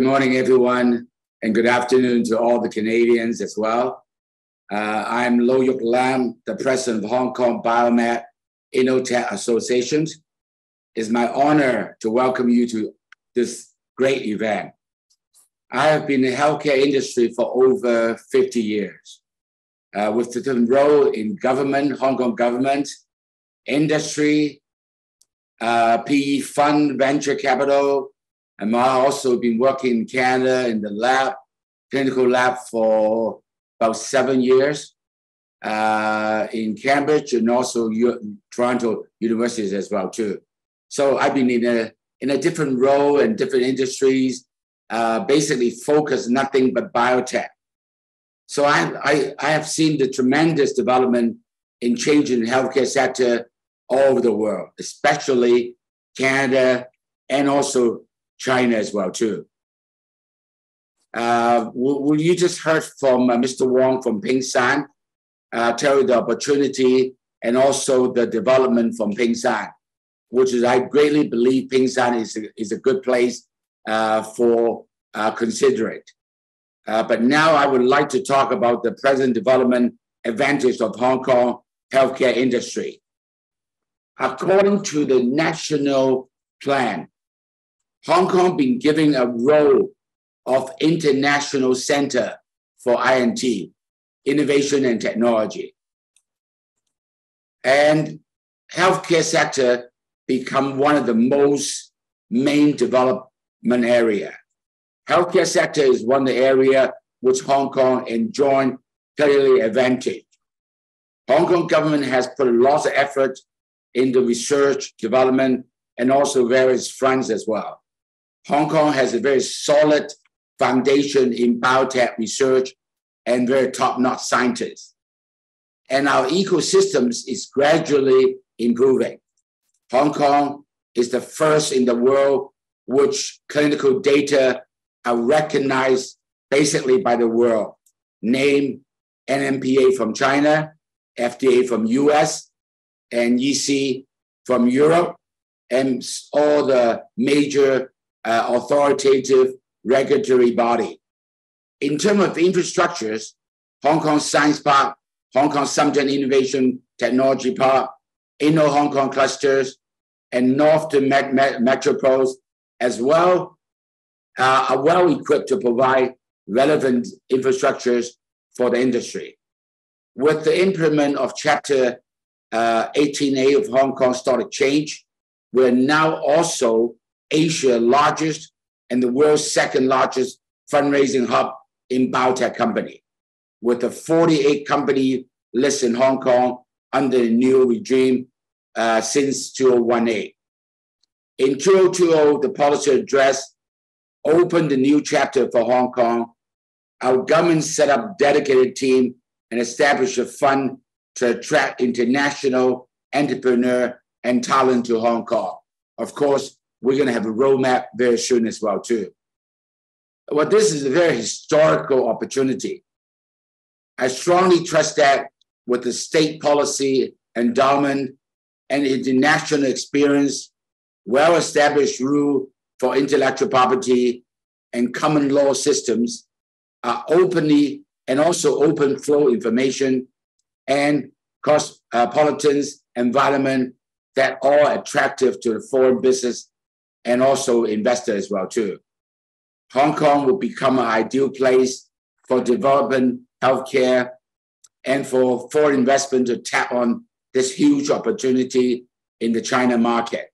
good morning, everyone, and good afternoon to all the Canadians as well. Uh, I'm Lo Yuk Lam, the president of Hong Kong Biomed Innotech Associations. It's my honor to welcome you to this great event. I have been in the healthcare industry for over 50 years, uh, with different role in government, Hong Kong government, industry, uh, PE fund, venture capital, and I also been working in Canada in the lab, clinical lab for about seven years uh, in Cambridge and also U- Toronto universities as well too. So I've been in a in a different role and different industries, uh, basically focused nothing but biotech. So I, I, I have seen the tremendous development in changing the healthcare sector all over the world, especially Canada and also China as well too. Uh, will, will, you just heard from uh, Mr. Wong from Ping Shan uh, tell you the opportunity and also the development from Ping Shan, which is I greatly believe Ping Shan is a, is a good place uh, for uh, considerate. Uh, but now I would like to talk about the present development advantage of Hong Kong healthcare industry. According to the national plan, Hong Kong been given a role of international center for INT, innovation and technology. And healthcare sector become one of the most main development area. Healthcare sector is one of the area which Hong Kong enjoy clearly advantage. Hong Kong government has put a lot of effort into research, development, and also various fronts as well. Hong Kong has a very solid foundation in biotech research and very top-notch scientists. And our ecosystems is gradually improving. Hong Kong is the first in the world which clinical data are recognized basically by the world. Name NMPA from China, FDA from US, and EC from Europe, and all the major uh, authoritative regulatory body. In terms of infrastructures, Hong Kong Science Park, Hong Kong Shenzhen Innovation Technology Park, Inno Hong Kong clusters, and North to Met- Met- Metropoles as well uh, are well equipped to provide relevant infrastructures for the industry. With the implement of Chapter uh, 18A of Hong Kong Stock Exchange, we're now also Asia's largest and the world's second largest fundraising hub in biotech company, with a 48 company list in Hong Kong under the new regime uh, since 2018. In 2020, the policy address opened a new chapter for Hong Kong. Our government set up dedicated team and established a fund to attract international entrepreneur and talent to Hong Kong. Of course, we're going to have a roadmap very soon as well too. Well, this is a very historical opportunity. I strongly trust that with the state policy, endowment, and international experience, well-established rule for intellectual property and common law systems are openly and also open flow information and cosmopolitan uh, environment that are attractive to the foreign business and also investor as well too. Hong Kong will become an ideal place for developing healthcare and for foreign investment to tap on this huge opportunity in the China market.